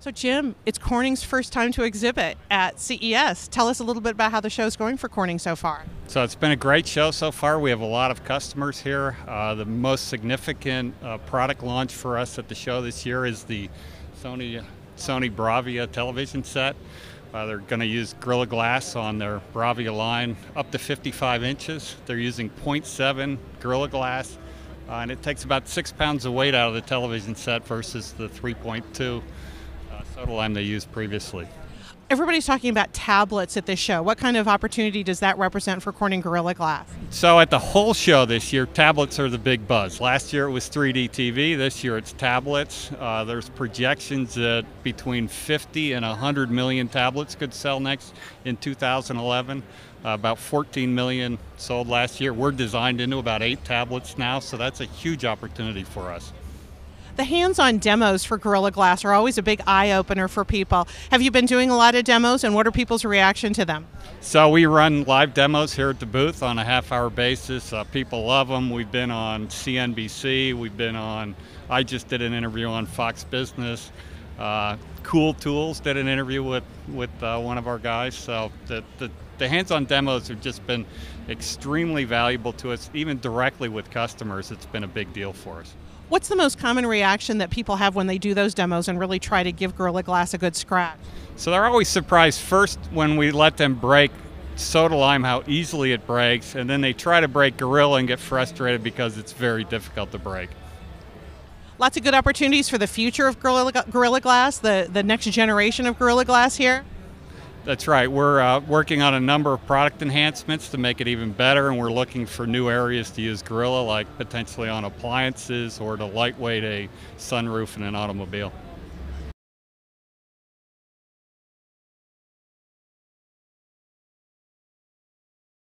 So, Jim, it's Corning's first time to exhibit at CES. Tell us a little bit about how the show's going for Corning so far. So, it's been a great show so far. We have a lot of customers here. Uh, the most significant uh, product launch for us at the show this year is the Sony Sony Bravia television set. Uh, they're going to use Gorilla Glass on their Bravia line up to 55 inches. They're using 0.7 Gorilla Glass, uh, and it takes about six pounds of weight out of the television set versus the 3.2 soda lime they used previously. Everybody's talking about tablets at this show. What kind of opportunity does that represent for Corning Gorilla Glass? So, at the whole show this year, tablets are the big buzz. Last year it was 3D TV, this year it's tablets. Uh, there's projections that between 50 and 100 million tablets could sell next in 2011. Uh, about 14 million sold last year. We're designed into about eight tablets now, so that's a huge opportunity for us. The hands on demos for Gorilla Glass are always a big eye opener for people. Have you been doing a lot of demos and what are people's reaction to them? So, we run live demos here at the booth on a half hour basis. Uh, people love them. We've been on CNBC, we've been on, I just did an interview on Fox Business. Uh, cool Tools did an interview with, with uh, one of our guys. So, the, the, the hands on demos have just been extremely valuable to us, even directly with customers. It's been a big deal for us. What's the most common reaction that people have when they do those demos and really try to give Gorilla Glass a good scratch? So they're always surprised first when we let them break soda lime how easily it breaks, and then they try to break Gorilla and get frustrated because it's very difficult to break. Lots of good opportunities for the future of Gorilla, Gorilla Glass, the, the next generation of Gorilla Glass here. That's right. We're uh, working on a number of product enhancements to make it even better, and we're looking for new areas to use Gorilla, like potentially on appliances or to lightweight a sunroof in an automobile.